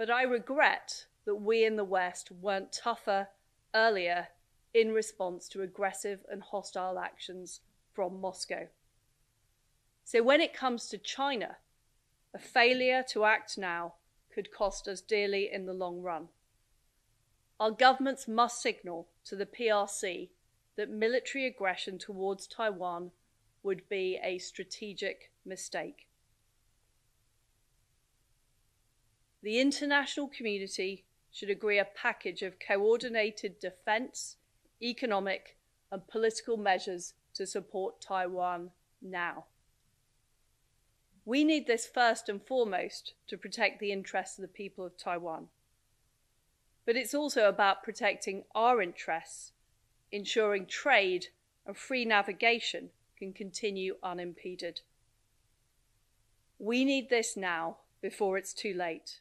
But I regret that we in the West weren't tougher earlier in response to aggressive and hostile actions from Moscow. So when it comes to China, a failure to act now could cost us dearly in the long run. Our governments must signal to the PRC that military aggression towards Taiwan would be a strategic mistake. The international community should agree a package of coordinated defense, economic, and political measures to support Taiwan now. We need this first and foremost to protect the interests of the people of Taiwan. But it's also about protecting our interests, ensuring trade and free navigation can continue unimpeded. We need this now before it's too late.